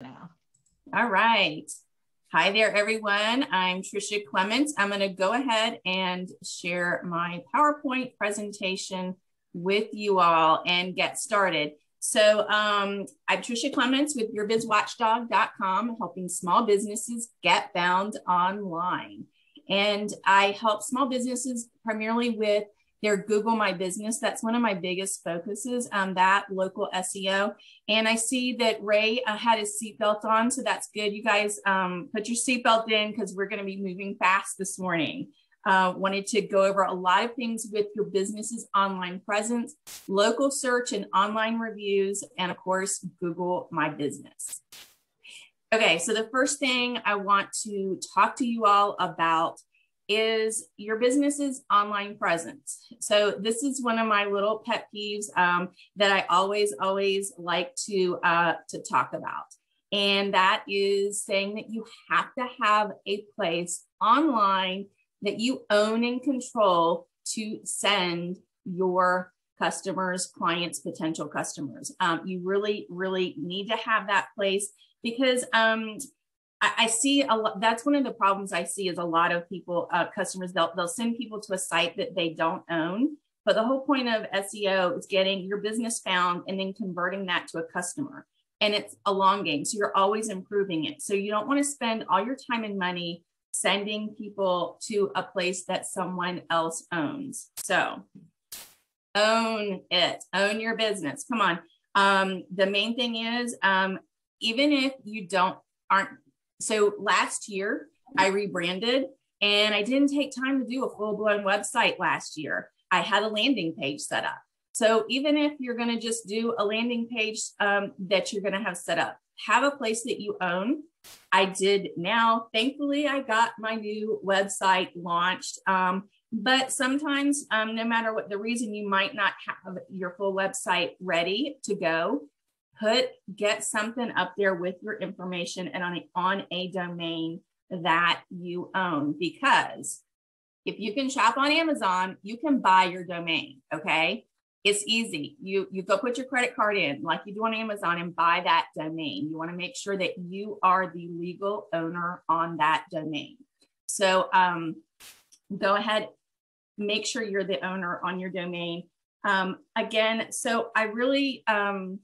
now. All right. Hi there, everyone. I'm Tricia Clements. I'm going to go ahead and share my PowerPoint presentation with you all and get started. So um, I'm Tricia Clements with YourBizWatchdog.com, helping small businesses get found online. And I help small businesses primarily with their Google My Business. That's one of my biggest focuses on um, that local SEO. And I see that Ray uh, had his seatbelt on, so that's good. You guys um, put your seatbelt in because we're going to be moving fast this morning. Uh, wanted to go over a lot of things with your business's online presence, local search and online reviews, and of course, Google My Business. Okay, so the first thing I want to talk to you all about is your business's online presence. So this is one of my little pet peeves um, that I always, always like to uh, to talk about, and that is saying that you have to have a place online that you own and control to send your customers, clients, potential customers. Um, you really, really need to have that place because um, I, see a lot. That's one of the problems I see is a lot of people, uh, customers, they'll, they'll send people to a site that they don't own. But the whole point of SEO is getting your business found and then converting that to a customer. And it's a long game. So you're always improving it. So you don't want to spend all your time and money sending people to a place that someone else owns. So own it, own your business. Come on. Um, the main thing is, um, even if you don't aren't so last year, I rebranded and I didn't take time to do a full blown website last year. I had a landing page set up. So even if you're going to just do a landing page um, that you're going to have set up, have a place that you own. I did now. Thankfully, I got my new website launched. Um, but sometimes, um, no matter what the reason, you might not have your full website ready to go put get something up there with your information and on a, on a domain that you own because if you can shop on Amazon, you can buy your domain, okay? It's easy. You you go put your credit card in like you do on Amazon and buy that domain. You want to make sure that you are the legal owner on that domain. So um, go ahead, make sure you're the owner on your domain. Um, again, so I really um,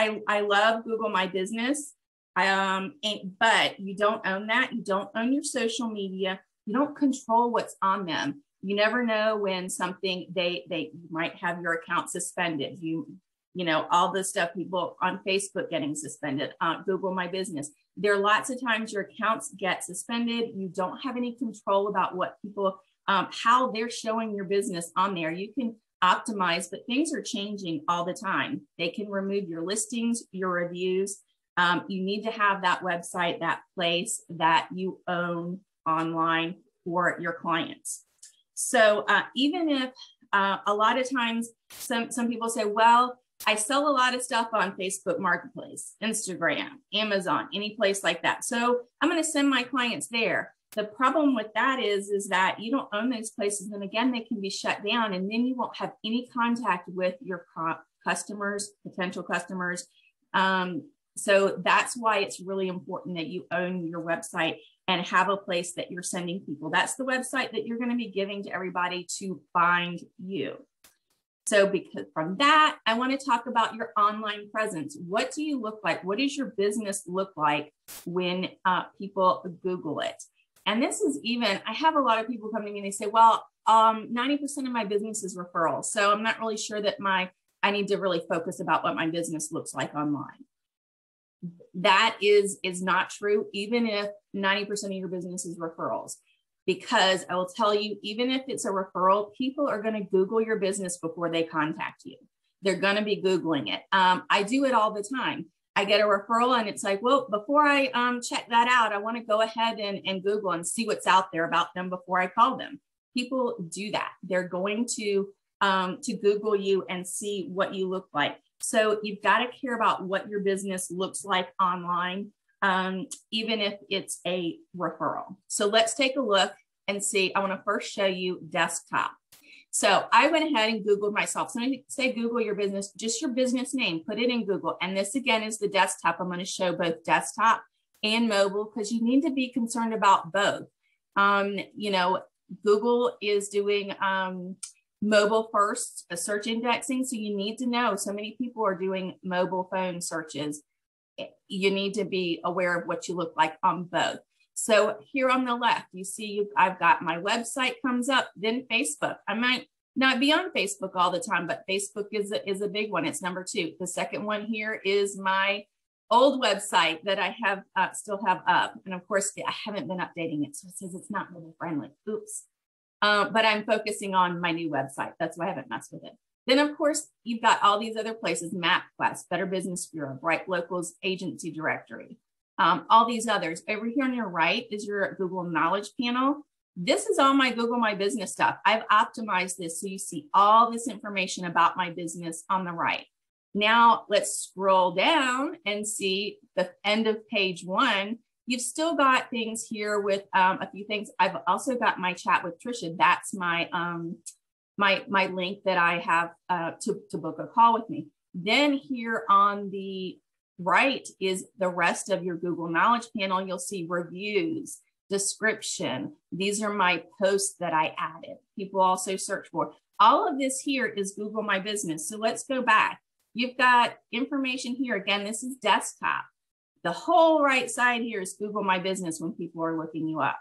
I, I love Google My Business. Um, and, but you don't own that. You don't own your social media. You don't control what's on them. You never know when something they they might have your account suspended. You you know all the stuff people on Facebook getting suspended. Uh, Google My Business. There are lots of times your accounts get suspended. You don't have any control about what people um, how they're showing your business on there. You can optimize, but things are changing all the time. They can remove your listings, your reviews. Um, you need to have that website, that place that you own online for your clients. So uh, even if uh, a lot of times some, some people say, well, I sell a lot of stuff on Facebook Marketplace, Instagram, Amazon, any place like that. So I'm going to send my clients there. The problem with that is, is that you don't own those places. And again, they can be shut down and then you won't have any contact with your customers, potential customers. Um, so that's why it's really important that you own your website and have a place that you're sending people. That's the website that you're going to be giving to everybody to find you. So, because from that, I want to talk about your online presence. What do you look like? What does your business look like when uh, people Google it? And this is even, I have a lot of people come to me and they say, well, um, 90% of my business is referrals. So I'm not really sure that my, I need to really focus about what my business looks like online. That is, is not true, even if 90% of your business is referrals. Because I will tell you, even if it's a referral, people are going to Google your business before they contact you. They're going to be Googling it. Um, I do it all the time. I get a referral and it's like, well, before I um, check that out, I want to go ahead and, and Google and see what's out there about them before I call them. People do that. They're going to um, to Google you and see what you look like. So you've got to care about what your business looks like online, um, even if it's a referral. So let's take a look and see. I want to first show you desktop. So I went ahead and Googled myself. So I say Google your business, just your business name, put it in Google. And this again is the desktop. I'm going to show both desktop and mobile because you need to be concerned about both. Um, you know, Google is doing um, mobile first search indexing. So you need to know so many people are doing mobile phone searches. You need to be aware of what you look like on both. So here on the left, you see I've got my website comes up, then Facebook. I might not be on Facebook all the time, but Facebook is a, is a big one. It's number two. The second one here is my old website that I have uh, still have up. And of course, I haven't been updating it. So it says it's not mobile friendly. Oops. Uh, but I'm focusing on my new website. That's why I haven't messed with it. Then, of course, you've got all these other places MapQuest, Better Business Bureau, Bright Locals Agency Directory, um, all these others. Over here on your right is your Google Knowledge panel. This is all my Google My Business stuff. I've optimized this so you see all this information about my business on the right. Now let's scroll down and see the end of page one. You've still got things here with um, a few things. I've also got my chat with Tricia. That's my um, my my link that I have uh, to to book a call with me. Then here on the right is the rest of your Google Knowledge panel. You'll see reviews, description. These are my posts that I added. People also search for. All of this here is Google My Business. So let's go back. You've got information here. Again, this is desktop. The whole right side here is Google My Business when people are looking you up.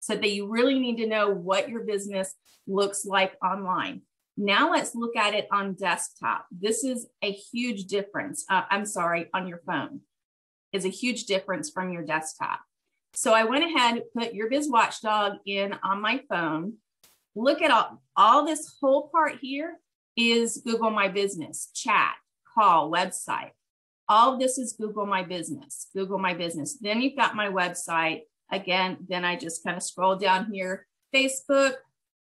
So that you really need to know what your business looks like online. Now let's look at it on desktop. This is a huge difference. Uh, I'm sorry, on your phone is a huge difference from your desktop. So I went ahead, put your Biz Watchdog in on my phone. Look at all, all this whole part here is Google My Business, chat, call, website. All of this is Google My Business, Google My Business. Then you've got my website. Again, then I just kind of scroll down here, Facebook,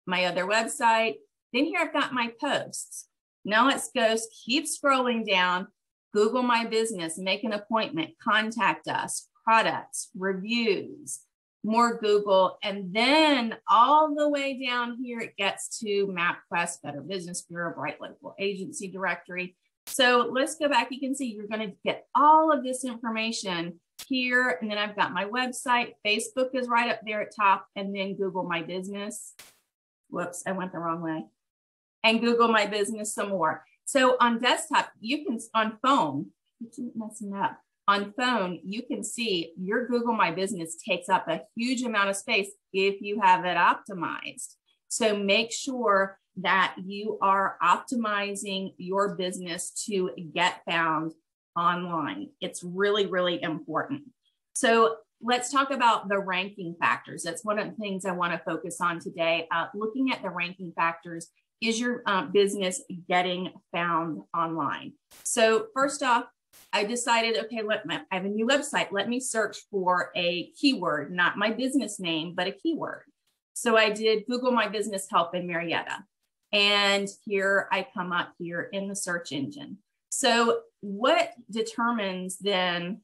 my other website. Then here I've got my posts. Now let's go, keep scrolling down, Google My Business, make an appointment, contact us, products, reviews, more Google. And then all the way down here, it gets to MapQuest, Better Business Bureau, Bright Local Agency Directory. So let's go back. You can see you're going to get all of this information here. And then I've got my website. Facebook is right up there at top. And then Google My Business. Whoops, I went the wrong way. And Google My Business some more. So on desktop, you can, on phone, you keep messing up on phone, you can see your Google My Business takes up a huge amount of space if you have it optimized. So make sure that you are optimizing your business to get found online. It's really, really important. So let's talk about the ranking factors. That's one of the things I want to focus on today. Uh, looking at the ranking factors, is your uh, business getting found online? So first off, I decided, okay, let me, I have a new website. Let me search for a keyword, not my business name, but a keyword. So I did Google My Business Help in Marietta. And here I come up here in the search engine. So what determines then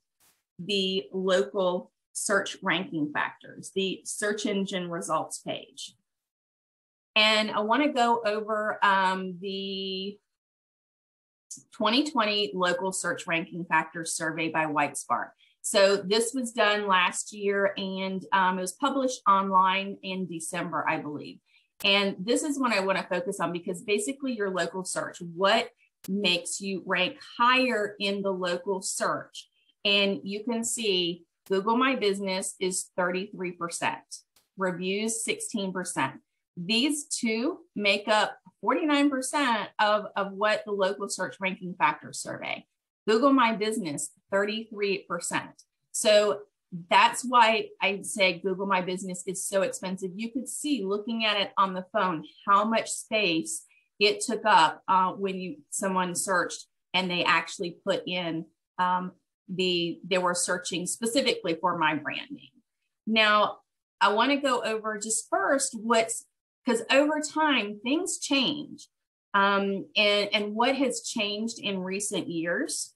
the local search ranking factors, the search engine results page? And I want to go over um, the 2020 Local Search Ranking Factors Survey by Whitespark. So this was done last year and um, it was published online in December, I believe. And this is what I want to focus on because basically your local search, what makes you rank higher in the local search? And you can see Google My Business is 33%, reviews 16%. These two make up 49% of, of what the local search ranking factor survey. Google My Business, 33%. So that's why I say Google My Business is so expensive. You could see looking at it on the phone how much space it took up uh, when you someone searched and they actually put in um, the they were searching specifically for my brand name. Now I want to go over just first what's because over time things change. Um, and, and what has changed in recent years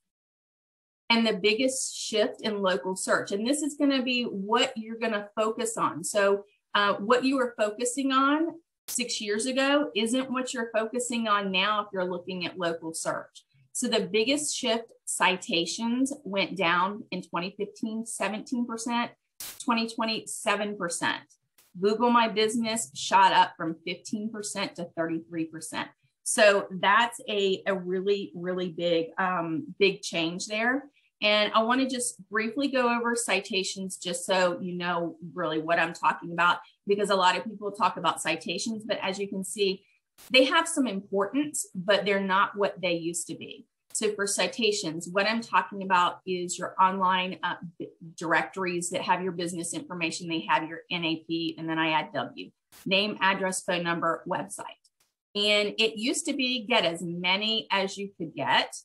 and the biggest shift in local search. And this is going to be what you're going to focus on. So, uh, what you were focusing on six years ago isn't what you're focusing on now if you're looking at local search. So the biggest shift citations went down in 2015, 17%, 2020, 7%. Google My Business shot up from 15% to 33%. So that's a, a really, really big, um, big change there. And I want to just briefly go over citations just so you know really what I'm talking about, because a lot of people talk about citations, but as you can see, they have some importance, but they're not what they used to be. So for citations, what I'm talking about is your online uh, directories that have your business information. They have your NAP, and then I add W, name, address, phone number, website. And it used to be get as many as you could get,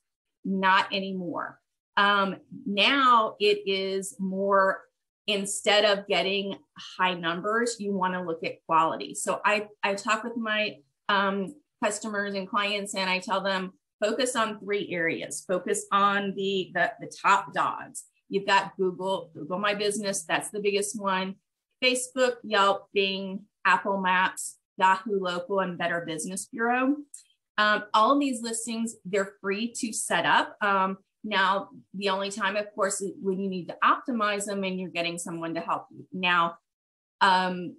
not anymore. Um, now it is more instead of getting high numbers, you want to look at quality. So I, I talk with my um, customers and clients and I tell them focus on three areas. Focus on the, the, the top dogs. You've got Google, Google My Business, that's the biggest one. Facebook, Yelp, Bing, Apple Maps, Yahoo Local, and Better Business Bureau. Um, all of these listings, they're free to set up. Um, now, the only time, of course, is when you need to optimize them and you're getting someone to help you. Now, um,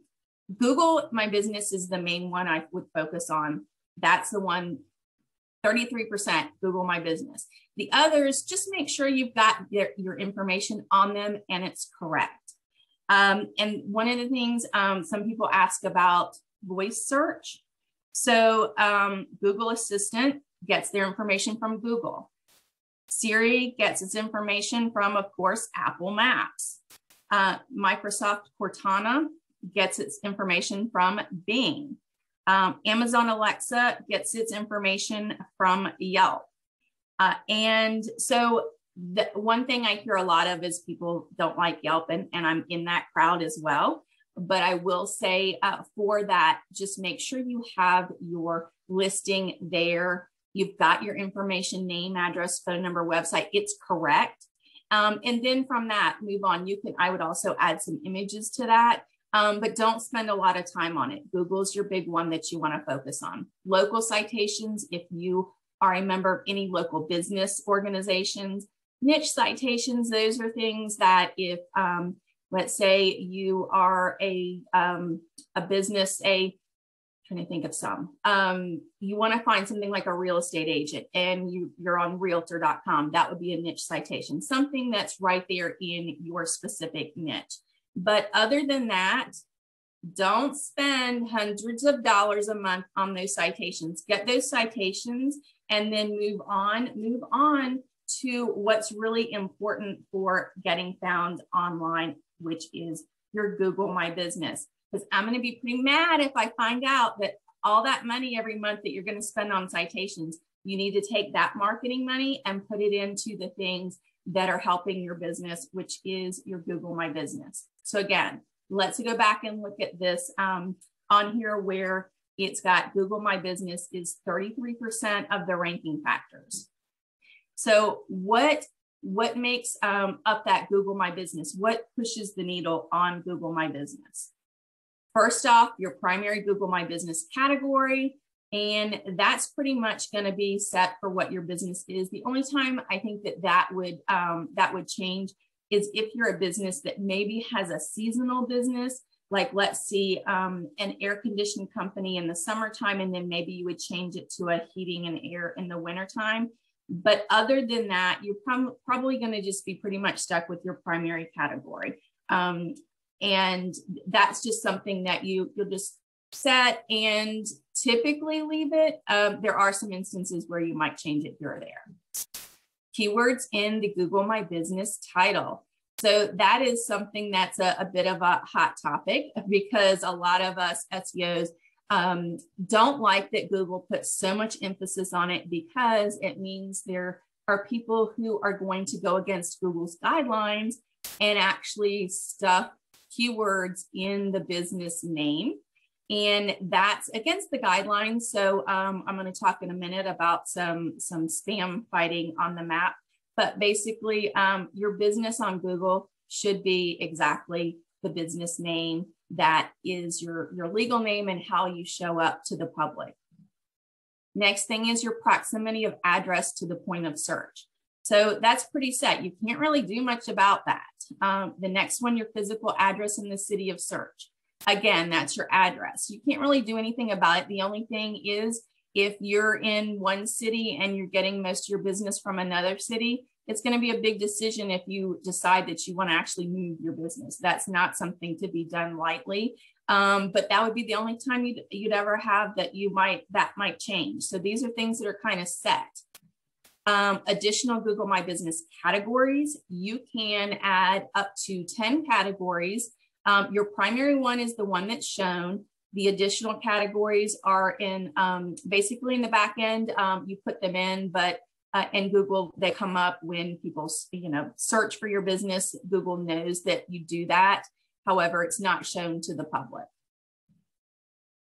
Google My Business is the main one I would focus on. That's the one 33% Google My Business. The others, just make sure you've got your, your information on them and it's correct. Um, and one of the things um, some people ask about voice search. So um, Google Assistant gets their information from Google. Siri gets its information from, of course, Apple Maps. Uh, Microsoft Cortana gets its information from Bing. Um, Amazon Alexa gets its information from Yelp. Uh, and so the one thing I hear a lot of is people don't like Yelp, and, and I'm in that crowd as well. But I will say uh, for that, just make sure you have your listing there. You've got your information, name, address, phone number, website. It's correct. Um, and then from that, move on. You can, I would also add some images to that um, but don't spend a lot of time on it. Google's your big one that you want to focus on. Local citations, if you are a member of any local business organizations, niche citations, those are things that if, um, let's say you are a, um, a business, a trying to think of some. Um, you want to find something like a real estate agent and you, you're on realtor.com. That would be a niche citation, something that's right there in your specific niche. But other than that, don't spend hundreds of dollars a month on those citations. Get those citations and then move on. Move on to what's really important for getting found online, which is your Google My Business. Because I'm going to be pretty mad if I find out that all that money every month that you're going to spend on citations, you need to take that marketing money and put it into the things that are helping your business, which is your Google My Business. So again, let's go back and look at this um, on here where it's got Google My Business is 33% of the ranking factors. So what, what makes um, up that Google My Business? What pushes the needle on Google My Business? First off, your primary Google My Business category, and that's pretty much going to be set for what your business is. The only time I think that that would um, that would change is if you're a business that maybe has a seasonal business, like let's see um, an air conditioning company in the summertime, and then maybe you would change it to a heating and air in the wintertime. But other than that, you're prob- probably going to just be pretty much stuck with your primary category. Um, and that's just something that you you'll just set and typically leave it. Um, there are some instances where you might change it here or there. Keywords in the Google My Business title. So that is something that's a, a bit of a hot topic because a lot of us SEOs um, don't like that Google puts so much emphasis on it because it means there are people who are going to go against Google's guidelines and actually stuff keywords in the business name and that's against the guidelines. So um, I'm going to talk in a minute about some some spam fighting on the map. But basically, um, your business on Google should be exactly the business name that is your, your legal name and how you show up to the public. Next thing is your proximity of address to the point of search. So that's pretty set. You can't really do much about that. Um, the next one, your physical address in the city of search. Again, that's your address. You can't really do anything about it. The only thing is if you're in one city and you're getting most of your business from another city, it's going to be a big decision if you decide that you want to actually move your business. That's not something to be done lightly. Um, but that would be the only time you'd, you'd ever have that you might that might change. So these are things that are kind of set. Um, additional Google My Business categories. You can add up to 10 categories. Um, your primary one is the one that's shown. The additional categories are in um, basically in the back end. Um, you put them in, but uh, in Google, they come up when people, you know, search for your business. Google knows that you do that. However, it's not shown to the public.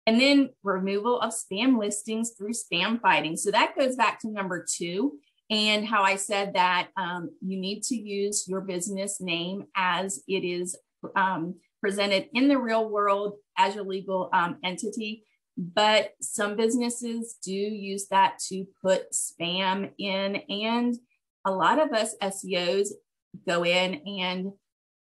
And then removal of spam listings through spam fighting. So that goes back to number two and how I said that um, you need to use your business name as it is um, presented in the real world as your legal um, entity. But some businesses do use that to put spam in. And a lot of us SEOs go in and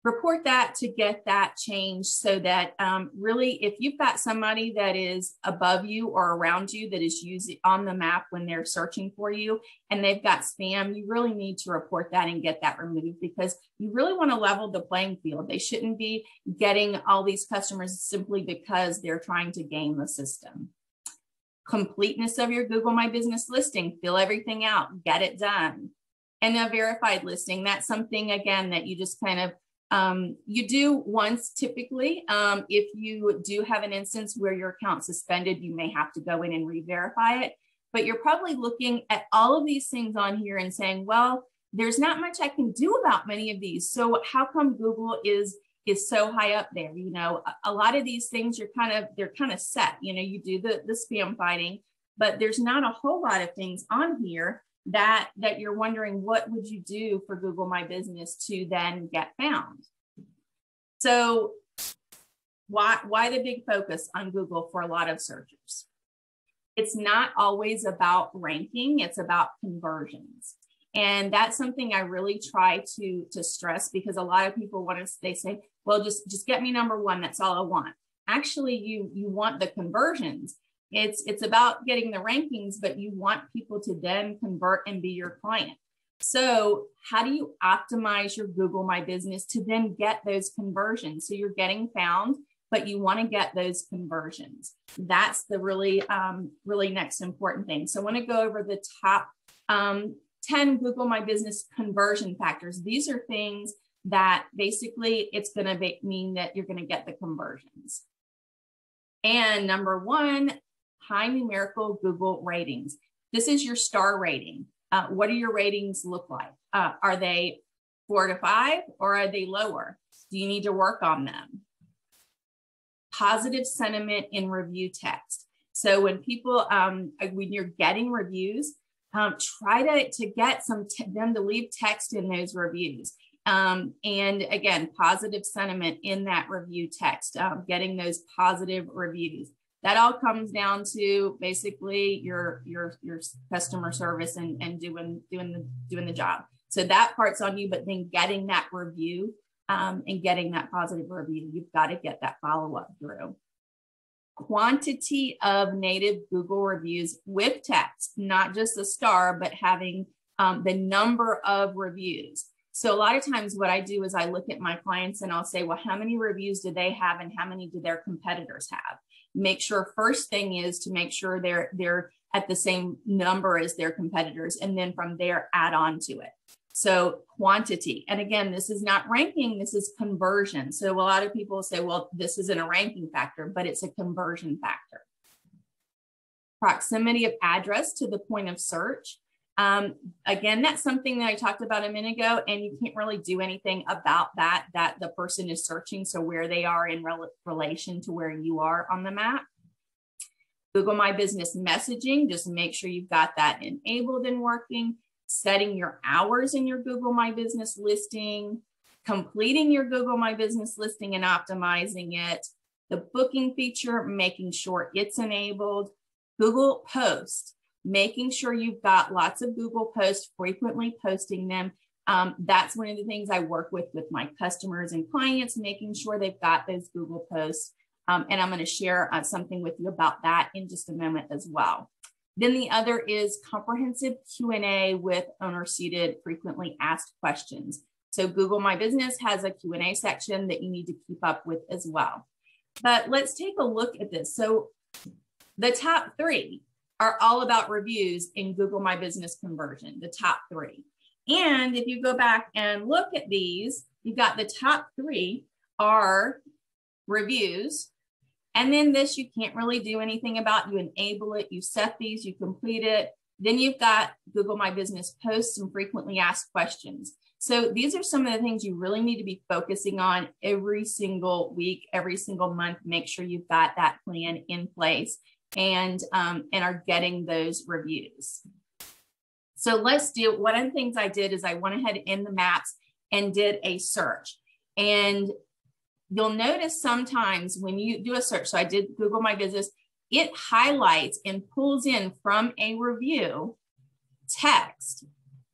report that to get that change so that um, really if you've got somebody that is above you or around you that is using on the map when they're searching for you and they've got spam you really need to report that and get that removed because you really want to level the playing field. They shouldn't be getting all these customers simply because they're trying to game the system. Completeness of your google my business listing fill everything out get it done. And a verified listing that's something again that you just kind of um, you do once typically. Um, if you do have an instance where your account suspended, you may have to go in and re-verify it. But you're probably looking at all of these things on here and saying, well, there's not much I can do about many of these. So how come Google is is so high up there? You know, a, a lot of these things you're kind of they're kind of set. You know, you do the the spam fighting, but there's not a whole lot of things on here that that you're wondering what would you do for Google My Business to then get found. So why why the big focus on Google for a lot of searchers? It's not always about ranking, it's about conversions. And that's something I really try to to stress because a lot of people want to they say, well, just just get me number one, that's all I want. Actually, you you want the conversions it's it's about getting the rankings, but you want people to then convert and be your client. So, how do you optimize your Google My Business to then get those conversions? So, you're getting found, but you want to get those conversions. That's the really, um, really next important thing. So, I want to go over the top um, 10 Google My Business conversion factors. These are things that basically it's going to mean that you're going to get the conversions. And number one, high numerical Google ratings. This is your star rating. Uh, what do your ratings look like? Uh, are they four to five or are they lower? Do you need to work on them? Positive sentiment in review text. So when people, um, when you're getting reviews, um, try to, to get some them to leave text in those reviews. Um, and again, positive sentiment in that review text, um, getting those positive reviews that all comes down to basically your your your customer service and and doing doing the doing the job. So that part's on you but then getting that review um, and getting that positive review you've got to get that follow-up through. Quantity of native google reviews with text not just a star but having um, the number of reviews. So a lot of times what I do is I look at my clients and I'll say, well, how many reviews do they have and how many do their competitors have? Make sure first thing is to make sure they're they're at the same number as their competitors and then from there add on to it. So quantity and again this is not ranking this is conversion. So a lot of people say well this isn't a ranking factor but it's a conversion factor. Proximity of address to the point of search um, again, that's something that I talked about a minute ago, and you can't really do anything about that, that the person is searching. So where they are in rel relation to where you are on the map. Google My Business messaging, just make sure you've got that enabled and working. Setting your hours in your Google My Business listing, completing your Google My Business listing and optimizing it, the booking feature, making sure it's enabled, Google Post, making sure you've got lots of Google posts, frequently posting them. Um, that's one of the things I work with with my customers and clients, making sure they've got those Google posts. Um, and I'm going to share uh, something with you about that in just a moment as well. Then the other is comprehensive Q&A with owner-seeded frequently asked questions. So Google My Business has a Q&A section that you need to keep up with as well. But let's take a look at this. So the top three are all about reviews in Google My Business conversion, the top three. And if you go back and look at these, you've got the top three are reviews. And then this you can't really do anything about. You enable it, you set these, you complete it. Then you've got Google My Business posts and frequently asked questions. So these are some of the things you really need to be focusing on every single week, every single month. Make sure you've got that plan in place and um, and are getting those reviews. So let's do one of the things I did is I went ahead in the maps and did a search. And you'll notice sometimes when you do a search, so I did Google My Business, it highlights and pulls in from a review text.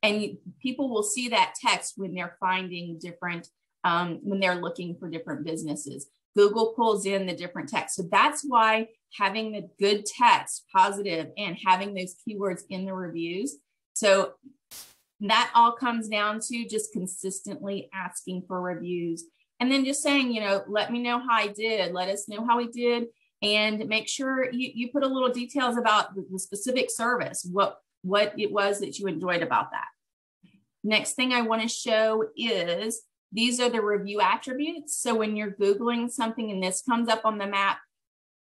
And you, people will see that text when they're finding different, um, when they're looking for different businesses. Google pulls in the different text. So that's why having the good text, positive, and having those keywords in the reviews. So that all comes down to just consistently asking for reviews and then just saying, you know, let me know how I did, let us know how we did, and make sure you, you put a little details about the, the specific service, what what it was that you enjoyed about that. Next thing I want to show is these are the review attributes. So when you're Googling something and this comes up on the map,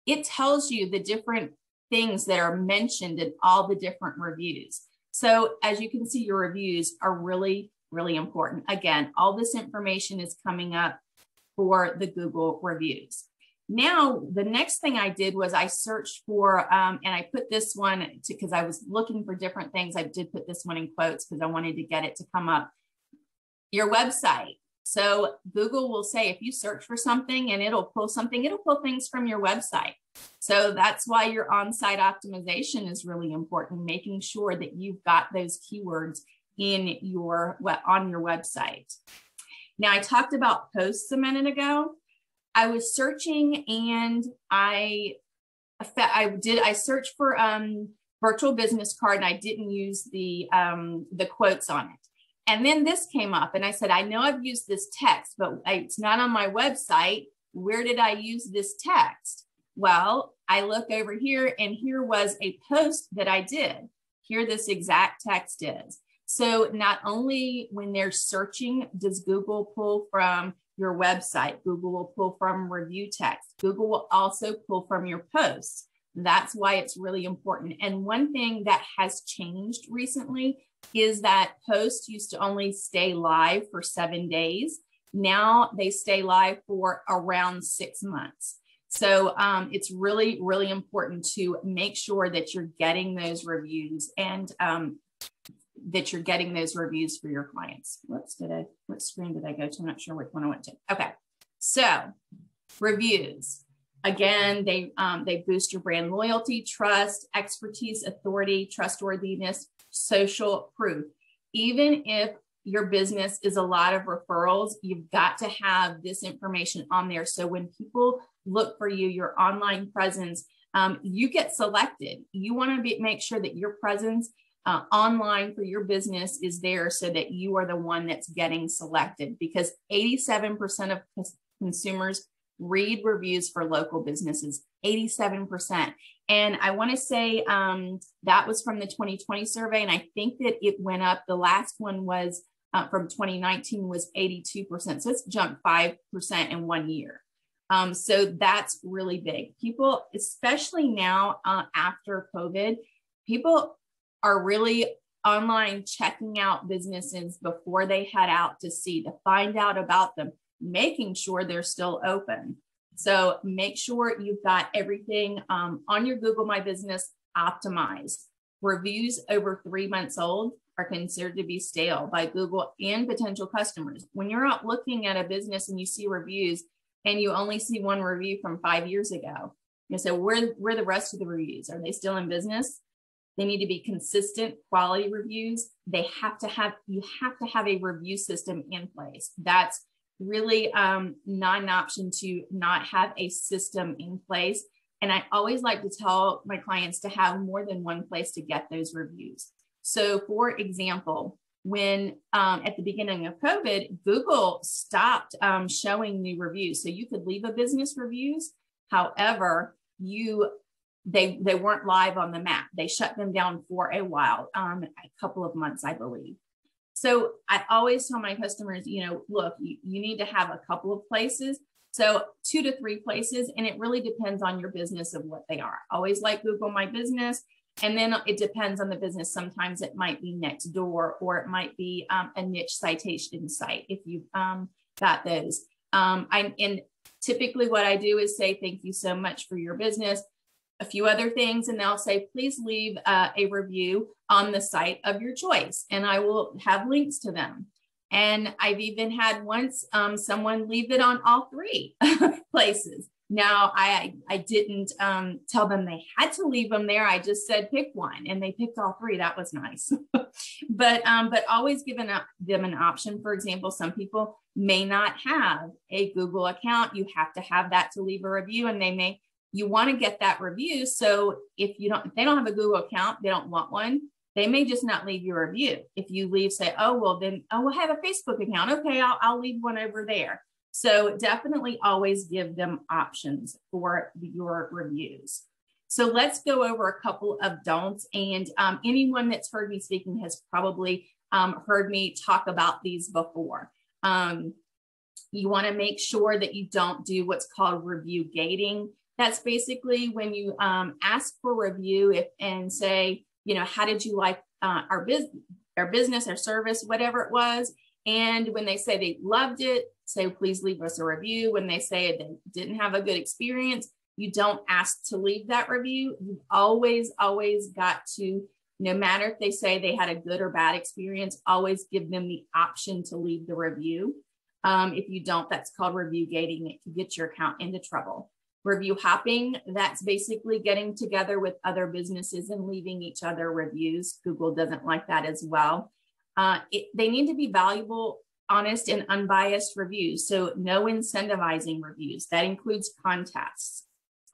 it tells you the different things that are mentioned in all the different reviews. So as you can see, your reviews are really, really important. Again, all this information is coming up for the Google reviews. Now, the next thing I did was I searched for, um, and I put this one because I was looking for different things. I did put this one in quotes because I wanted to get it to come up. Your website. So Google will say if you search for something and it'll pull something, it'll pull things from your website. So that's why your on-site optimization is really important, making sure that you've got those keywords in your on your website. Now I talked about posts a minute ago. I was searching and I I did I searched for um virtual business card and I didn't use the um the quotes on it. And then this came up, and I said, I know I've used this text, but it's not on my website. Where did I use this text? Well, I look over here, and here was a post that I did. Here, this exact text is. So, not only when they're searching, does Google pull from your website, Google will pull from review text, Google will also pull from your posts. That's why it's really important. And one thing that has changed recently is that posts used to only stay live for seven days. Now they stay live for around six months. So um, it's really, really important to make sure that you're getting those reviews and um, that you're getting those reviews for your clients. Whoops, did I, what screen did I go to? I'm not sure which one I went to. Okay, so reviews. Again, they um, they boost your brand loyalty, trust, expertise, authority, trustworthiness, social proof. Even if your business is a lot of referrals, you've got to have this information on there. So when people look for you, your online presence, um, you get selected. You want to make sure that your presence uh, online for your business is there so that you are the one that's getting selected because 87% of consumers read reviews for local businesses 87% and i want to say um, that was from the 2020 survey and i think that it went up. The last one was uh, from 2019 was 82% so it's jumped 5% in one year. Um, so that's really big. People especially now uh, after covid people are really online checking out businesses before they head out to see to find out about them making sure they're still open. So make sure you've got everything um, on your Google My Business optimized. Reviews over three months old are considered to be stale by Google and potential customers. When you're out looking at a business and you see reviews, and you only see one review from five years ago. You say, where, where the rest of the reviews? Are they still in business? They need to be consistent quality reviews. They have to have, you have to have a review system in place. That's really um, not an option to not have a system in place. And I always like to tell my clients to have more than one place to get those reviews. So, for example, when um, at the beginning of COVID, Google stopped um, showing new reviews. So you could leave a business reviews. However, you they they weren't live on the map. They shut them down for a while, um, a couple of months, I believe. So I always tell my customers, you know, look, you, you need to have a couple of places. So two to three places, and it really depends on your business of what they are. Always like Google My Business. And then it depends on the business. Sometimes it might be next door or it might be um, a niche citation site if you've um, got those. Um, I, and typically what I do is say, thank you so much for your business a few other things, and they'll say, please leave uh, a review on the site of your choice, and I will have links to them. And I've even had once um, someone leave it on all three places. Now, I I didn't um, tell them they had to leave them there. I just said pick one, and they picked all three. That was nice. but um, but always giving them an option. For example, some people may not have a Google account. You have to have that to leave a review, and they may you want to get that review. So if you don't, if they don't have a Google account, they don't want one, they may just not leave your review. If you leave, say, oh, well, then, oh, we'll have a Facebook account. Okay, I'll, I'll leave one over there. So definitely always give them options for your reviews. So let's go over a couple of don'ts. And um, anyone that's heard me speaking has probably um, heard me talk about these before. Um, you want to make sure that you don't do what's called review gating. That's basically when you um, ask for review if, and say, you know, how did you like uh, our business, our business, our service, whatever it was. And when they say they loved it, say, please leave us a review. When they say they didn't have a good experience, you don't ask to leave that review. You've always, always got to, no matter if they say they had a good or bad experience, always give them the option to leave the review. Um, if you don't, that's called review gating. It can get your account into trouble review hopping. That's basically getting together with other businesses and leaving each other reviews. Google doesn't like that as well. Uh, it, they need to be valuable honest and unbiased reviews. So no incentivizing reviews. That includes contests.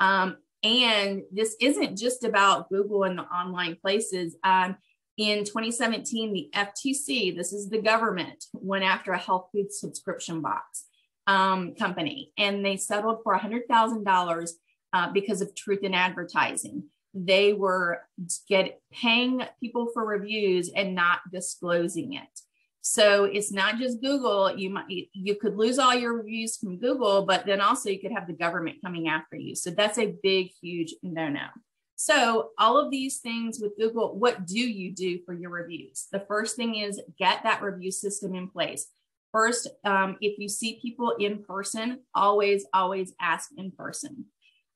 Um, and this isn't just about google and the online places. Um, in 2017 the ftc this is the government went after a health food subscription box um, company, and they settled for $100,000 uh, because of truth in advertising. They were get paying people for reviews and not disclosing it. So it's not just Google. You might you could lose all your reviews from Google, but then also you could have the government coming after you. So that's a big, huge no-no. So all of these things with Google, what do you do for your reviews? The first thing is get that review system in place. First, um, if you see people in person, always, always ask in person.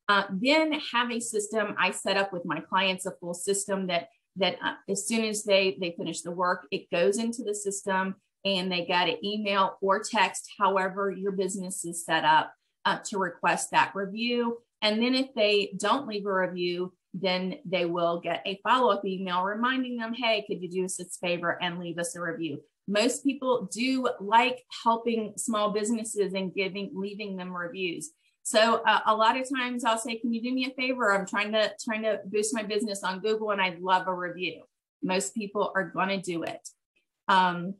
Uh, then have a system. I set up with my clients a full system that that uh, as soon as they they finish the work, it goes into the system and they get an email or text, however your business is set up, uh, to request that review. And then if they don't leave a review, then they will get a follow up email reminding them, hey, could you do us this favor and leave us a review? Most people do like helping small businesses and giving leaving them reviews. So uh, a lot of times i'll say can you do me a favor? I'm trying to trying to boost my business on google and i'd love a review. Most people are going to do it. Um,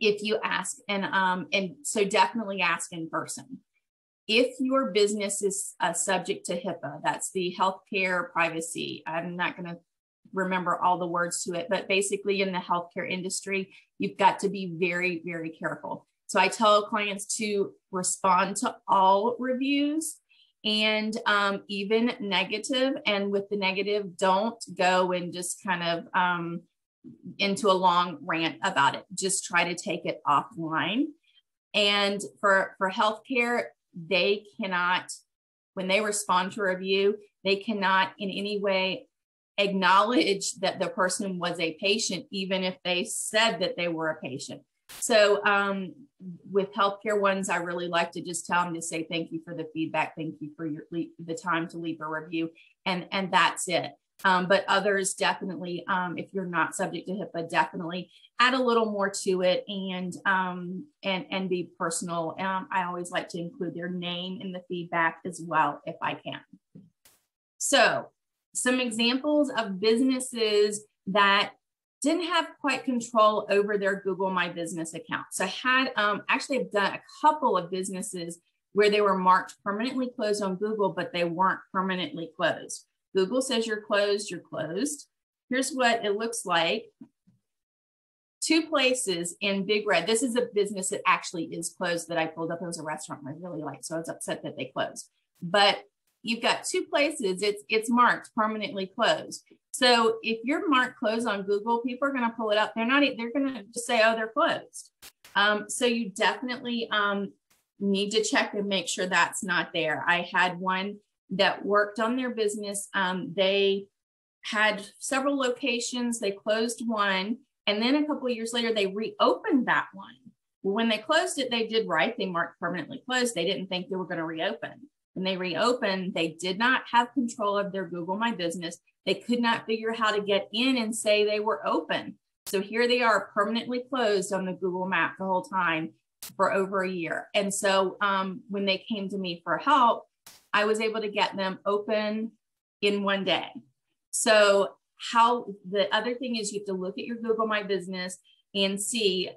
if you ask and um, and so definitely ask in person. If your business is uh, subject to HIPAA, that's the healthcare privacy. I'm not going to remember all the words to it, but basically in the healthcare industry, you've got to be very, very careful. So I tell clients to respond to all reviews and um, even negative. And with the negative, don't go and just kind of um, into a long rant about it. Just try to take it offline. And for for healthcare, they cannot when they respond to a review, they cannot in any way acknowledge that the person was a patient, even if they said that they were a patient. So um, with healthcare ones, I really like to just tell them to say thank you for the feedback, thank you for your the time to leave a review, and and that's it. Um, but others definitely, um, if you're not subject to HIPAA, definitely add a little more to it and um, and and be personal. Um, I always like to include their name in the feedback as well if I can. So some examples of businesses that didn't have quite control over their Google My Business account. So I had um, actually have done a couple of businesses where they were marked permanently closed on Google, but they weren't permanently closed. Google says you're closed, you're closed. Here's what it looks like. Two places in Big Red. This is a business that actually is closed that I pulled up. It was a restaurant I really liked, so I was upset that they closed. But you've got two places. It's it's marked permanently closed. So if you're marked closed on Google, people are going to pull it up. They're not. They're going to just say, "Oh, they're closed." Um, so you definitely um, need to check and make sure that's not there. I had one that worked on their business. Um, they had several locations. They closed one, and then a couple of years later, they reopened that one. When they closed it, they did right. They marked permanently closed. They didn't think they were going to reopen. When they reopened, they did not have control of their Google My Business. They could not figure how to get in and say they were open. So here they are permanently closed on the Google map the whole time for over a year. And so um, when they came to me for help, I was able to get them open in one day. So how the other thing is you have to look at your Google My Business and see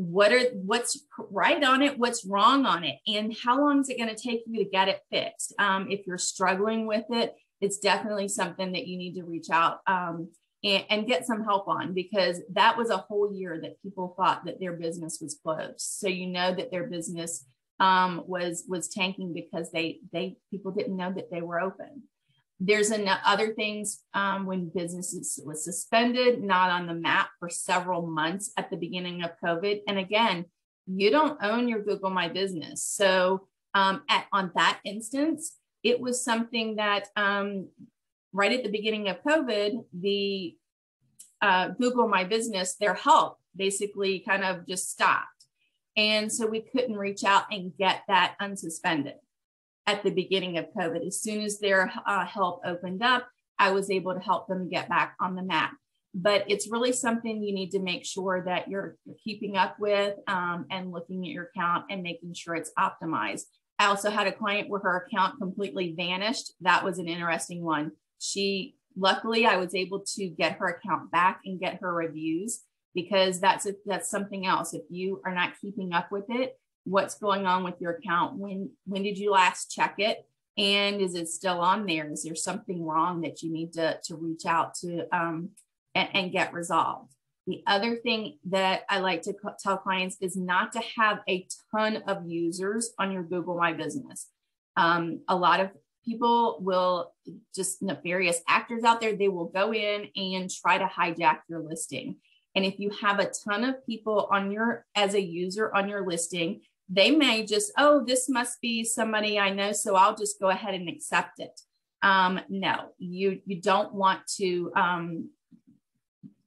what are what's right on it what's wrong on it and how long is it going to take you to get it fixed? Um, if you're struggling with it it's definitely something that you need to reach out um, and, and, get some help on because that was a whole year that people thought that their business was closed. So you know that their business um, was was tanking because they they people didn't know that they were open there's an, other things um, when businesses was suspended, not on the map for several months at the beginning of COVID. And again, you don't own your Google My Business. So um, at, on that instance, it was something that um, right at the beginning of COVID, the uh, Google My Business, their help basically kind of just stopped. And so we couldn't reach out and get that unsuspended at the beginning of COVID. As soon as their uh, help opened up, I was able to help them get back on the map. But it's really something you need to make sure that you're, you're keeping up with um, and looking at your account and making sure it's optimized. I also had a client where her account completely vanished. That was an interesting one. She, luckily, I was able to get her account back and get her reviews because that's that's something else. If you are not keeping up with it, what's going on with your account? When when did you last check it? And is it still on there? Is there something wrong that you need to to reach out to um, and, and get resolved? The other thing that i like to tell clients is not to have a ton of users on your google my business. Um, a lot of people will just nefarious actors out there they will go in and try to hijack your listing. And if you have a ton of people on your as a user on your listing they may just, oh, this must be somebody I know, so I'll just go ahead and accept it. Um, no, you you don't want to. Um,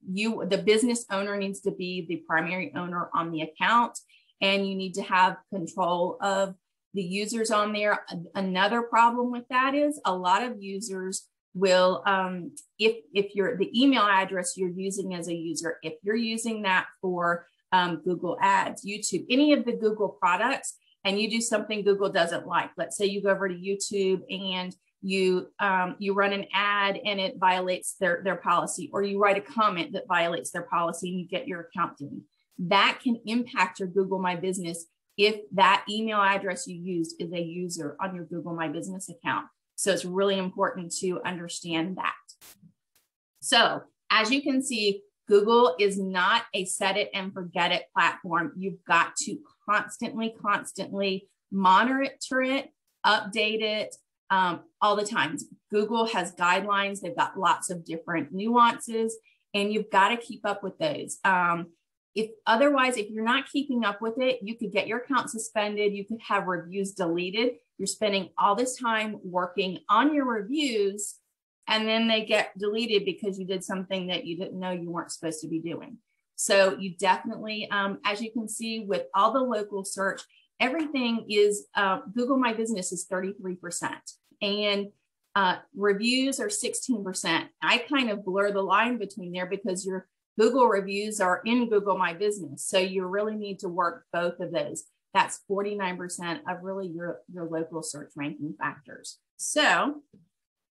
you the business owner needs to be the primary owner on the account, and you need to have control of the users on there. Another problem with that is a lot of users will um, if if you're the email address you're using as a user if you're using that for um, Google Ads, YouTube, any of the Google products, and you do something Google doesn't like. Let's say you go over to YouTube and you um, you run an ad and it violates their their policy, or you write a comment that violates their policy and you get your account dinged. That can impact your Google My Business if that email address you used is a user on your Google My Business account. So it's really important to understand that. So as you can see, Google is not a set it and forget it platform. You've got to constantly, constantly monitor it, update it um, all the time. Google has guidelines, they've got lots of different nuances, and you've got to keep up with those. Um, if otherwise, if you're not keeping up with it, you could get your account suspended, you could have reviews deleted. You're spending all this time working on your reviews and then they get deleted because you did something that you didn't know you weren't supposed to be doing. So you definitely, um, as you can see with all the local search, everything is uh, Google My Business is 33%. And uh, reviews are 16%. I kind of blur the line between there because your Google reviews are in Google My Business. So you really need to work both of those. That's 49% of really your, your local search ranking factors. So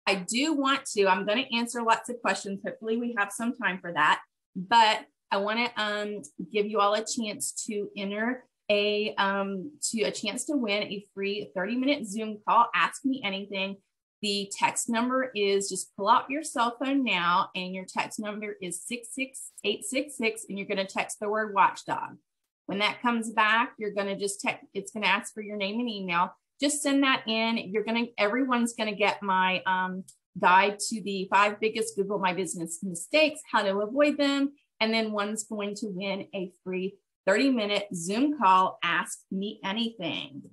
I do want to, I'm going to answer lots of questions. Hopefully we have some time for that, but I want to um, give you all a chance to enter a um, to a chance to win a free 30 minute Zoom call. Ask me anything. The text number is just pull out your cell phone now, and your text number is 66866, and you're going to text the word watchdog. When that comes back, you're going to just text, it's going to ask for your name and email. Just send that in. You're going to, everyone's going to get my um, guide to the five biggest Google My Business mistakes, how to avoid them. And then one's going to win a free 30 minute Zoom call, Ask Me Anything.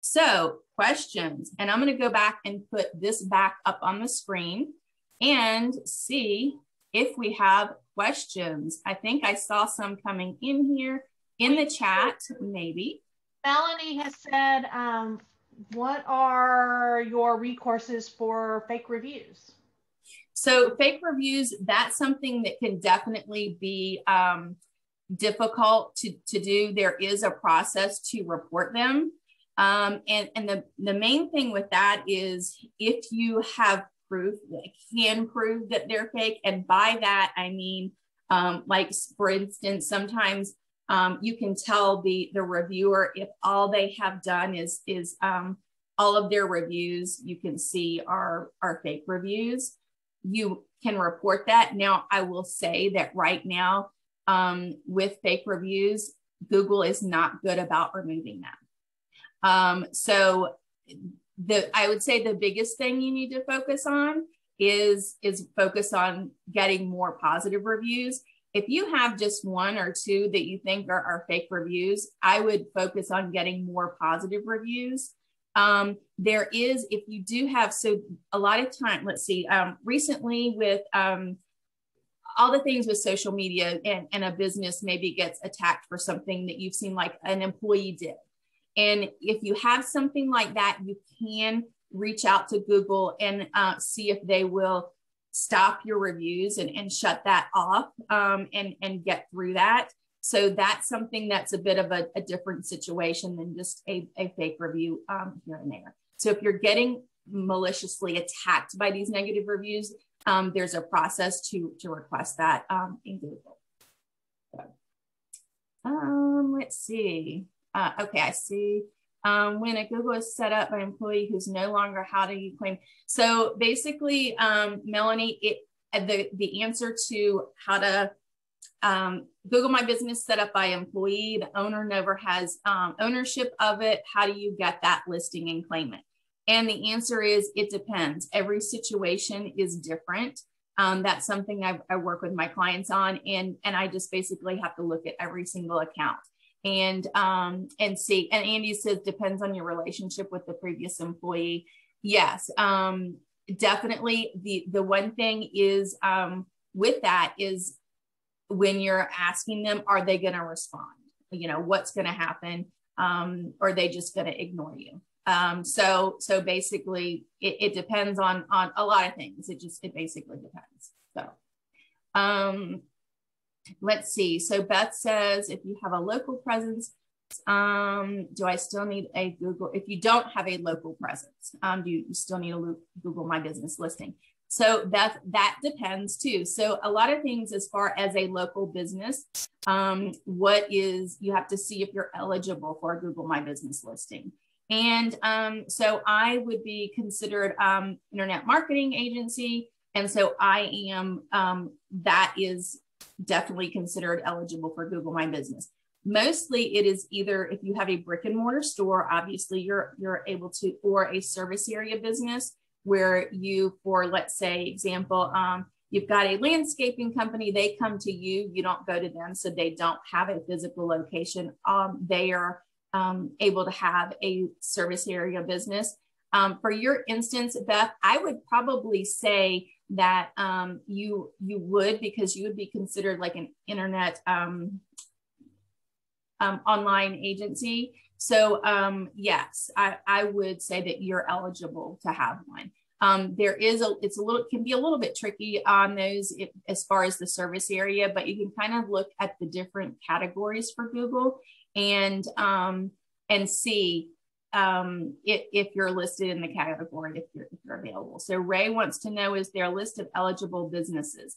So, questions, and I'm going to go back and put this back up on the screen and see if we have questions. I think I saw some coming in here in the chat, maybe. Melanie has said, um, what are your recourses for fake reviews? So, fake reviews, that's something that can definitely be um, difficult to, to do. There is a process to report them. Um, and and the, the main thing with that is if you have proof, can prove that they're fake. And by that, I mean, um, like for instance, sometimes um, you can tell the, the reviewer if all they have done is, is um, all of their reviews you can see are, are fake reviews. You can report that. Now, I will say that right now, um, with fake reviews, Google is not good about removing them. Um, so the I would say the biggest thing you need to focus on is is focus on getting more positive reviews. If you have just one or two that you think are, are fake reviews, I would focus on getting more positive reviews. Um, there is, if you do have, so a lot of time, let's see, um, recently with um, all the things with social media and, and a business maybe gets attacked for something that you've seen like an employee did and if you have something like that, you can reach out to Google and uh, see if they will stop your reviews and, and shut that off um, and, and get through that. So that's something that's a bit of a, a different situation than just a, a fake review um, here and there. So if you're getting maliciously attacked by these negative reviews, um, there's a process to, to request that um, in Google. So, um, let's see. Uh, okay, I see. Um, when a Google is set up by an employee who's no longer, how do you claim? So basically, um, Melanie, it the the answer to how to um, Google My Business set up by employee, the owner never has um, ownership of it. How do you get that listing and claim it? And the answer is it depends. Every situation is different. Um, that's something I, I work with my clients on, and and I just basically have to look at every single account and um, and see. And Andy says depends on your relationship with the previous employee. Yes, um, definitely. The the one thing is um, with that is when you're asking them, are they going to respond? You know, what's going to happen? Um, or are they just going to ignore you? Um, so so basically, it, it depends on on a lot of things. It just it basically depends. So. Um, Let's see. So Beth says, if you have a local presence, um, do I still need a Google? If you don't have a local presence, um, do you, still need a Google My Business listing? So that that depends too. So a lot of things as far as a local business, um, what is you have to see if you're eligible for a Google My Business listing. And um, so I would be considered um, internet marketing agency, and so I am. Um, that is definitely considered eligible for Google My Business. Mostly it is either if you have a brick and mortar store, obviously you're you're able to, or a service area business where you, for let's say example, um, you've got a landscaping company, they come to you, you don't go to them, so they don't have a physical location. Um, they are um, able to have a service area business. Um, for your instance, Beth, I would probably say that um, you you would because you would be considered like an internet um, um, online agency. So um, yes, I, I would say that you're eligible to have one. Um, there is a, it's a little, can be a little bit tricky on those as far as the service area, but you can kind of look at the different categories for Google and, um, and see um, if, if, you're listed in the category, if you're, if you're available. So Ray wants to know, is there a list of eligible businesses?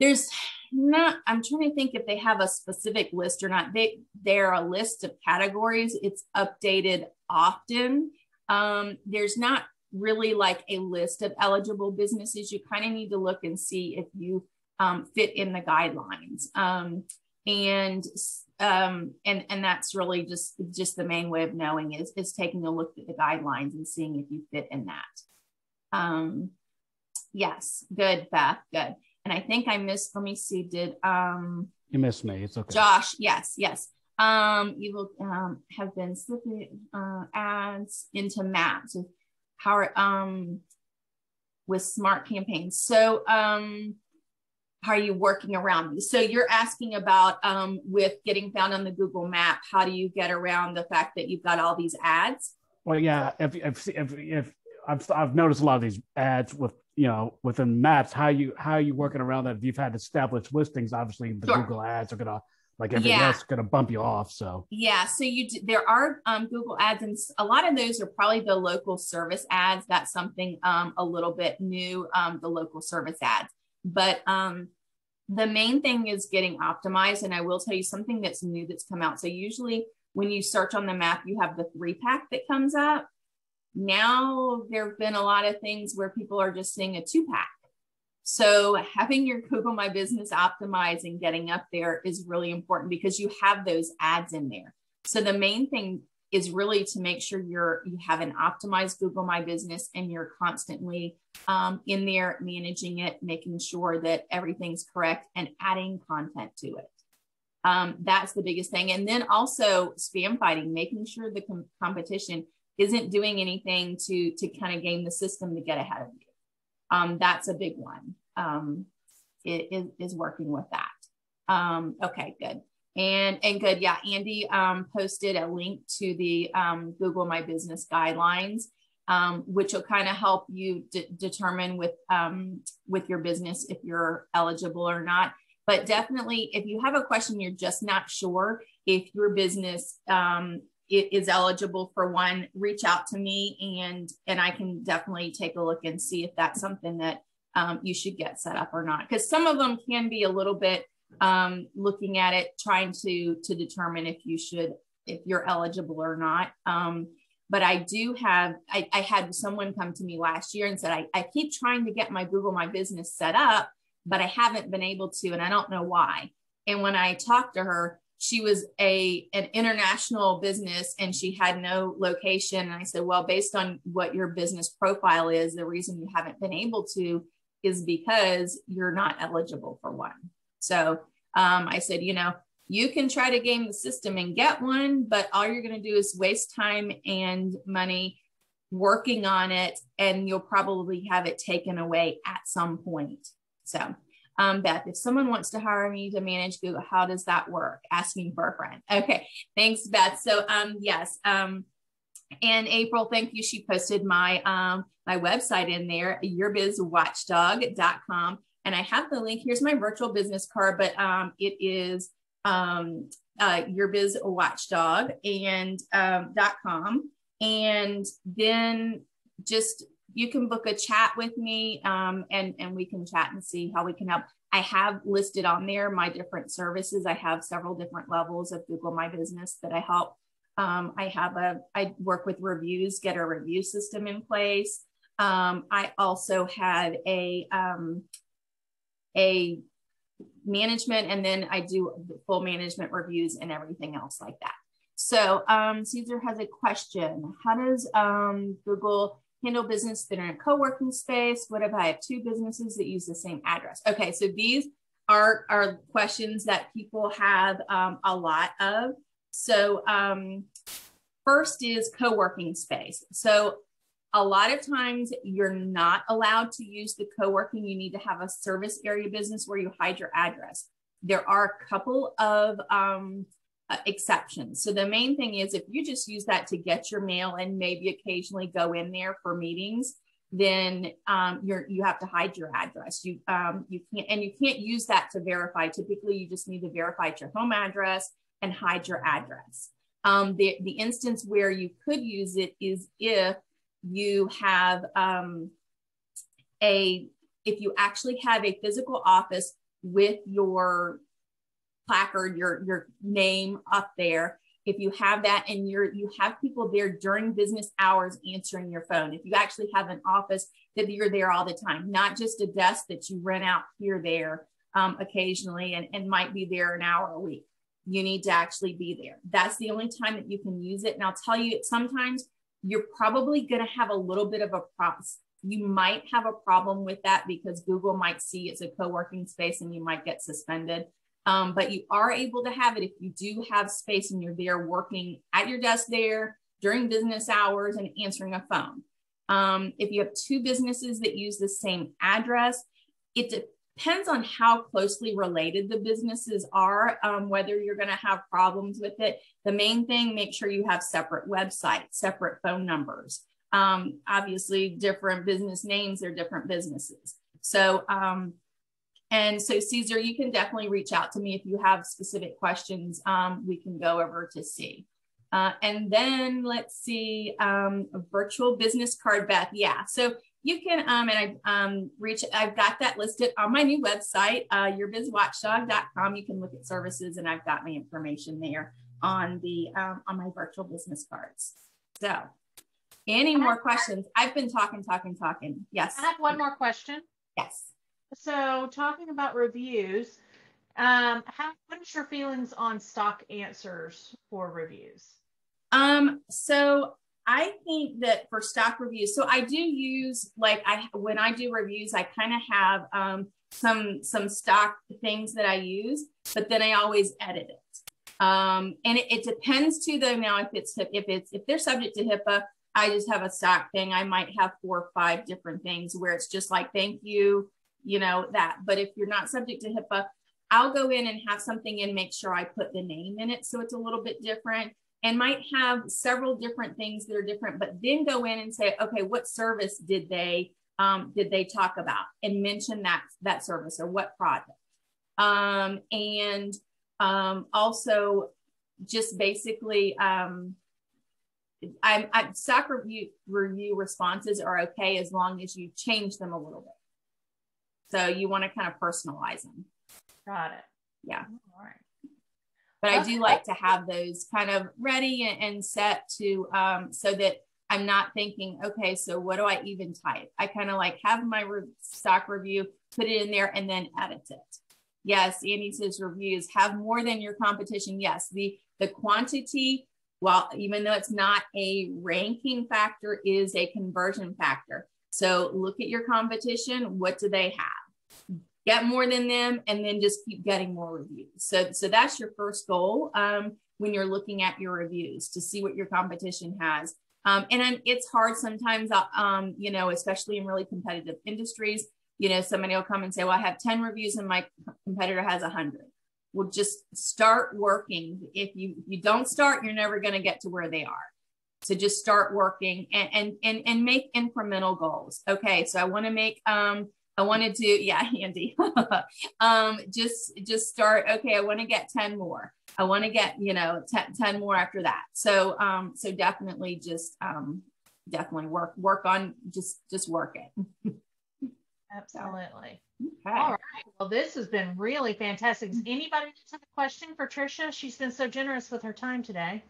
There's not, I'm trying to think if they have a specific list or not. They, they're a list of categories. It's updated often. Um, there's not really like a list of eligible businesses, you kind of need to look and see if you um, fit in the guidelines. Um, and um, and and that's really just just the main way of knowing is is taking a look at the guidelines and seeing if you fit in that. Um, yes, good, Beth, good. And I think I missed. Let me see. Did um you missed me? It's okay. Josh, yes, yes. Um, you will um, have been slipping uh, ads into maps with how um with smart campaigns. So um how are you working around these? So you're asking about um, with getting found on the Google map, how do you get around the fact that you've got all these ads? Well, yeah, if if if, if I've I've noticed a lot of these ads with you know within maps, how you how are you working around that? If you've had established listings, obviously the sure. Google ads are gonna like everything yeah. else going to bump you off so yeah so you do, there are um, google ads and a lot of those are probably the local service ads that's something um, a little bit new um, the local service ads but um, the main thing is getting optimized and i will tell you something that's new that's come out. So usually when you search on the map you have the three pack that comes up. Now there have been a lot of things where people are just seeing a two pack. So having your Google My Business optimized and getting up there is really important because you have those ads in there. So the main thing is really to make sure you're you have an optimized Google My Business and you're constantly um, in there managing it, making sure that everything's correct and adding content to it. Um, that's the biggest thing. And then also spam fighting, making sure the com- competition isn't doing anything to to kind of game the system to get ahead of you um, that's a big one. Um, it, it is working with that. Um, okay, good. And, and good. Yeah. Andy um, posted a link to the um, Google My Business guidelines, um, which will kind of help you determine with, um, with your business if you're eligible or not. But definitely, if you have a question, you're just not sure if your business um, is eligible for one, reach out to me and and I can definitely take a look and see if that's something that um, you should get set up or not. Because some of them can be a little bit um, looking at it, trying to to determine if you should if you're eligible or not. Um, but I do have I, I had someone come to me last year and said I, I keep trying to get my Google My Business set up, but I haven't been able to, and I don't know why. And when I talked to her, she was a an international business and she had no location and i said well based on what your business profile is the reason you haven't been able to is because you're not eligible for one so um, i said you know you can try to game the system and get one but all you're going to do is waste time and money working on it and you'll probably have it taken away at some point so um, Beth, if someone wants to hire me to manage Google, how does that work? Asking for a friend. Okay, thanks, Beth. So um, yes, um, and April, thank you. She posted my um, my website in there, yourbizwatchdog.com. And I have the link. Here's my virtual business card, but um, it is um, uh, yourbizwatchdog and um, .com. And then just you can book a chat with me um, and, and we can chat and see how we can help. I have listed on there my different services. I have several different levels of Google My Business that I help. Um, I have a, I work with reviews, get a review system in place. Um, I also have a, um, a management and then I do full management reviews and everything else like that. So um, Caesar has a question. How does um, Google handle business that are in a co-working space? What if I have two businesses that use the same address? Okay, so these are, are questions that people have um, a lot of. So um, first is co-working space. So a lot of times you're not allowed to use the co-working. You need to have a service area business where you hide your address. There are a couple of um, uh, exceptions. So the main thing is if you just use that to get your mail and maybe occasionally go in there for meetings, then um, you're you have to hide your address. You um, you can't and you can't use that to verify. Typically, you just need to verify your home address and hide your address. Um, the the instance where you could use it is if you have um, a if you actually have a physical office with your placard, your your name up there. If you have that and you're you have people there during business hours answering your phone, if you actually have an office that you're there all the time, not just a desk that you rent out here there um, occasionally and, and might be there an hour a week. You need to actually be there. That's the only time that you can use it. And I'll tell you, sometimes you're probably going to have a little bit of a problem. You might have a problem with that because Google might see it's a co working space and you might get suspended. Um, but you are able to have it if you do have space and you're there working at your desk there during business hours and answering a phone. Um, if you have two businesses that use the same address, it depends on how closely related the businesses are, um, whether you're going to have problems with it. The main thing, make sure you have separate websites, separate phone numbers. Um, obviously, different business names, they're different businesses. So, um, and so, Caesar, you can definitely reach out to me if you have specific questions. Um, we can go over to see. Uh, and then let's see, um, a virtual business card, Beth. Yeah. So you can, um, and I um, reach, I've got that listed on my new website, uh, yourbizwatchdog.com. You can look at services and I've got my information there on the, um, on my virtual business cards. So any more questions? I've been talking, talking, talking. Yes. I have one more question. Yes. So talking about reviews, um, how what is your feelings on stock answers for reviews? Um, so I think that for stock reviews, so I do use like I when I do reviews, I kind of have um some some stock things that I use, but then I always edit it. Um, and it, it depends to the now if it's if it's if they're subject to HIPAA, I just have a stock thing. I might have four or five different things where it's just like thank you you know, that. But if you're not subject to HIPAA, I'll go in and have something and make sure I put the name in it so it's a little bit different and might have several different things that are different, but then go in and say, okay, what service did they um, did they talk about and mention that that service or what project? Um, and um, also just basically um, I'm, I'm review review responses are okay as long as you change them a little bit. So you want to kind of personalize them. Got it. Yeah. All right. But I do like to have those kind of ready and, and set to um, so that I'm not thinking, okay, so what do I even type? I kind of like have my re- stock review, put it in there, and then edit it. Yes, Andy says reviews have more than your competition. Yes, the the quantity, while even though it's not a ranking factor, is a conversion factor. So look at your competition. What do they have? Get more than them, and then just keep getting more reviews. So, so that's your first goal um, when you're looking at your reviews to see what your competition has. Um, and I'm, it's hard sometimes, uh, um, you know, especially in really competitive industries. You know, somebody will come and say, "Well, I have 10 reviews, and my competitor has 100." Well, just start working. If you if you don't start, you're never going to get to where they are So just start working and and and, and make incremental goals okay so i want to make um i wanted to yeah andy um just just start okay i want to get 10 more i want to get you know 10, 10 more after that so um so definitely just um definitely work work on just just work it absolutely Okay. All right. Well, this has been really fantastic. Does anybody have a question for Tricia? She's been so generous with her time today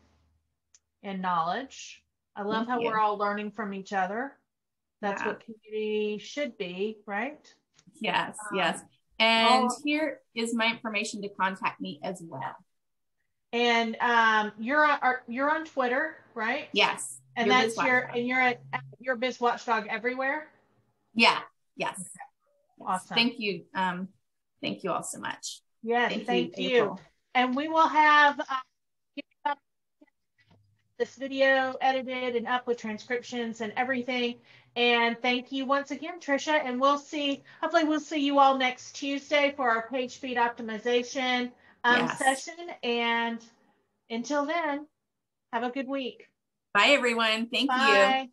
and knowledge. I love Thank how you. we're all learning from each other. That's Yeah. what community should be, right? yes Um, yes and here is my information to contact me as well And um, you're on are, you're on Twitter, right? yes And Your that's your and you're at your biz watchdog everywhere. yeah yes Yes. Awesome. thank you um thank you all so much Yes, thank, you. April. And we will have uh, this video edited and up with transcriptions and everything. And thank you once again, Tricia. And we'll see, hopefully we'll see you all next Tuesday for our page speed optimization um, yes. session. And until then, have a good week. Bye, everyone. Thank Bye. you.